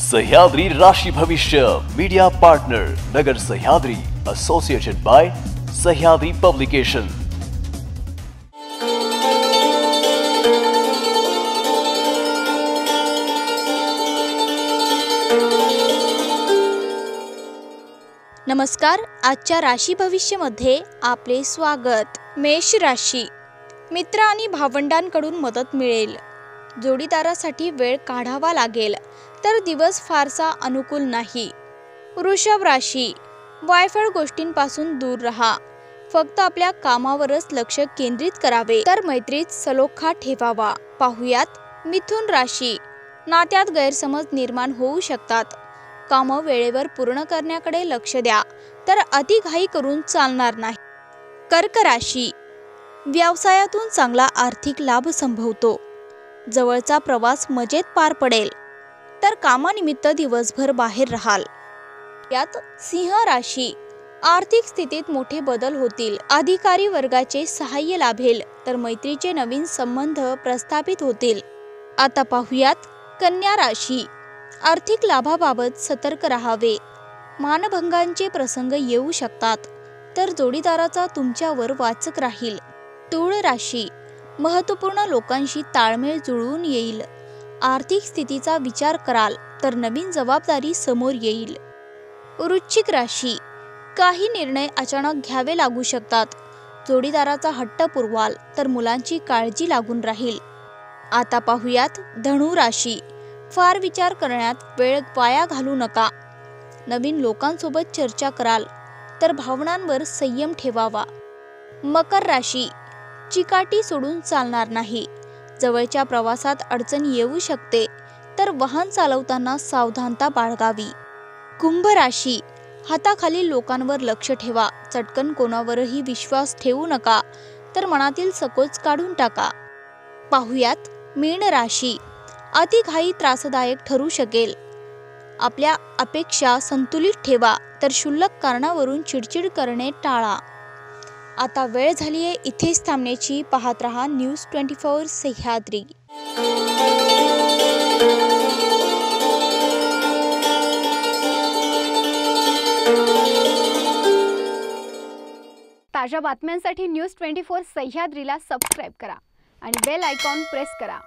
सह्याद्री राशी भविष्य media partner Nagar Sahyadri associated by Sahyadri publication नमस्कार आजच्या राशी भविष्यमध्ये आपले स्वागत. मेष राशी मित्र आणि भावंडांकडून मदत मिळेल. जोडीदारासाठी वेळ काढावा लागेल. तर दिवस फारसा अनुकूल नाही. वृषभ राशी. वायफळ गोष्टींपासून दूर राहा. फक्त आपल्या कामावरच लक्ष केंद्रित करावे. तर मैत्रीत सलोखा ठेवावा. पाहुयात मिथुन राशी. नात्यात गैरसमज निर्माण होऊ शकतात. कामं वेळेवर पूर्ण करण्याकडे लक्ष द्या. तर अतिघाई करून चालणार नाही. कर्क राशी. व्यवसायातून चांगला आर्थिक लाभ संभवतो. जवळचा प्रवास मजेत पार पडेल. तर कामानिमित्त दिवसभर बाहेर राहाल. यात सिंह राशी आर्थिक स्थितीत मोठे बदल होतील. अधिकारी वर्गाचे सहाय्य लाभेल तर मैत्रीचे नवीन संबंध प्रस्थापित होतील. आता पाहुयात कन्या राशी आर्थिक लाभाबाबत सतर्क राहावे. मानभंगांचे प्रसंग येऊ शकतात तर जोडीदाराचा तुमच्यावर वाचक राहील. तुळ राशी महत्त्वपूर्ण लोकांशी ताळमेळ जुळवून येईल. आर्थिक स्थितीचा विचार कराल तर नवीन जबाबदारी समोर येईल. वृश्चिक राशी. काही निर्णय अचानक घ्यावे लागू शकतात. जोडीदाराचा हट्ट पुरवाल तर मुलांची काळजी लागून राहील. आता पाहुयात धनु राशी. फार विचार करण्यात वेळ वाया घालू नका. नवीन लोकांसोबत चर्चा कराल तर भावनांवर संयम ठेवावा. मकर राशी. चिकाटी सोडून चालणार नाही. जवळच्या प्रवासात अडचण येऊ शकते. तर वाहन चालवताना सावधानता बाळगावी. कुंभ राशी. हाताखाली लोकांवर लक्ष ठेवा. चटकन कोणावरही विश्वास ठेवू नका. तर मनातील सकोच काढून टाका. पाहुयात मीन राशी. अतिघाई त्रासदायक ठरू शकेल. आपल्या अपेक्षा संतुलित ठेवा. तर क्षुल्लक कारणावरून चिडचिड करणे टाळा. आता वेळ झाली आहे इथेच थांबण्याची. पाहत रहा न्यूज ट्वेंटी फोर सह्याद्री. ताज्या बातम्यांसाठी न्यूज ट्वेंटी फोर सह्याद्रीला सबस्क्राईब करा आणि बेल आयकॉन प्रेस करा.